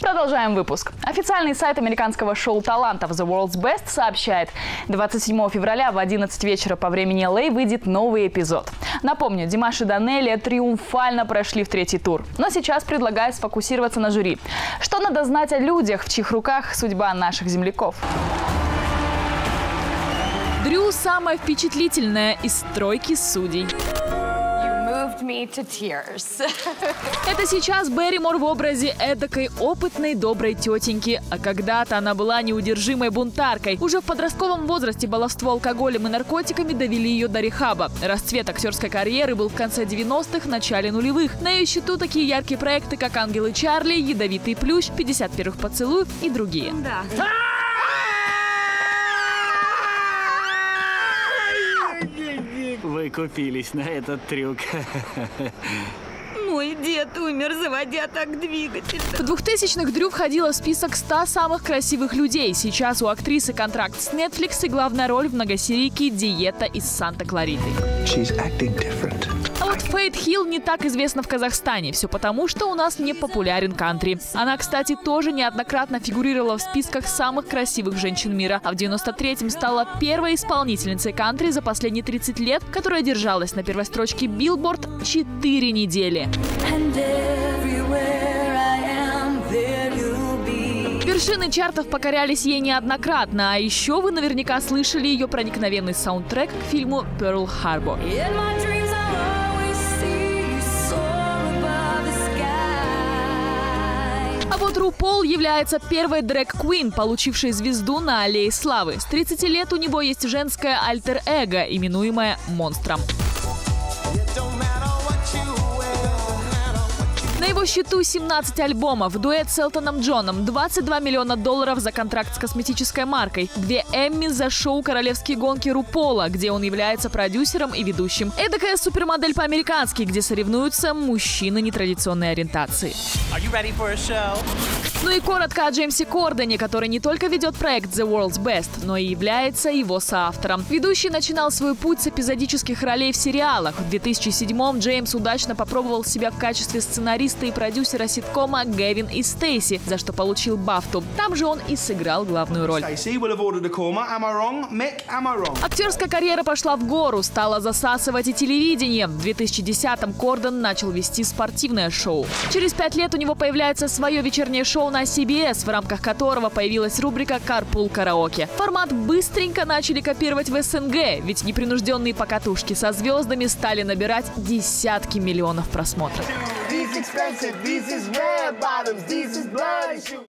Продолжаем выпуск. Официальный сайт американского шоу талантов The World's Best сообщает, 27 февраля в 11 вечера по времени LA выйдет новый эпизод. Напомню, Димаш и Данелия триумфально прошли в третий тур. Но сейчас предлагаю сфокусироваться на жюри. Что надо знать о людях, в чьих руках судьба наших земляков? Дрю самая впечатлительная из тройки судей. Это сейчас Берримор в образе эдакой опытной доброй тетеньки. А когда-то она была неудержимой бунтаркой. Уже в подростковом возрасте баловство алкоголем и наркотиками довели ее до рехаба. Расцвет актерской карьеры был в конце 90-х, начале нулевых. На ее счету такие яркие проекты, как «Ангелы Чарли», «Ядовитый плющ», «50 первых поцелуев» и другие. Да. Вы купились на этот трюк. Мой дед умер, заводя так двигатель. В 2000-х Дрю входила в список 100 самых красивых людей. Сейчас у актрисы контракт с Netflix и главная роль в многосерийке «Диета из Санта-Клариты». А вот Фейт Хилл не так известна в Казахстане. Все потому, что у нас не популярен кантри. Она, кстати, тоже неоднократно фигурировала в списках самых красивых женщин мира. А в 93-м стала первой исполнительницей кантри за последние 30 лет, которая держалась на первой строчке Billboard 4 недели. Вершины чартов покорялись ей неоднократно, а еще вы наверняка слышали ее проникновенный саундтрек к фильму «Перл Харбор». Рупол является первой дрэг-квин, получившей звезду на Аллее Славы. С 30 лет у него есть женское альтер-эго, именуемое «Монстром». На его счету 17 альбомов, дуэт с Элтоном Джоном, 22 миллиона долларов за контракт с косметической маркой, две Эмми за шоу «Королевские гонки Рупола», где он является продюсером и ведущим. Эдакая супермодель по-американски, где соревнуются мужчины нетрадиционной ориентации. Ну и коротко о Джеймсе Кордоне, который не только ведет проект The World's Best, но и является его соавтором. Ведущий начинал свой путь с эпизодических ролей в сериалах. В 2007-м Джеймс удачно попробовал себя в качестве сценариста и продюсера ситкома «Гэвин и Стейси», за что получил Бафту. Там же он и сыграл главную роль. Актерская карьера пошла в гору, стала засасывать и телевидение. В 2010-м Кордон начал вести спортивное шоу. Через пять лет у него появляется свое вечернее шоу на CBS, в рамках которого появилась рубрика «Карпул караоке». Формат быстренько начали копировать в СНГ, ведь непринужденные покатушки со звездами стали набирать десятки миллионов просмотров. Expensive, these is red bottoms, these is blood.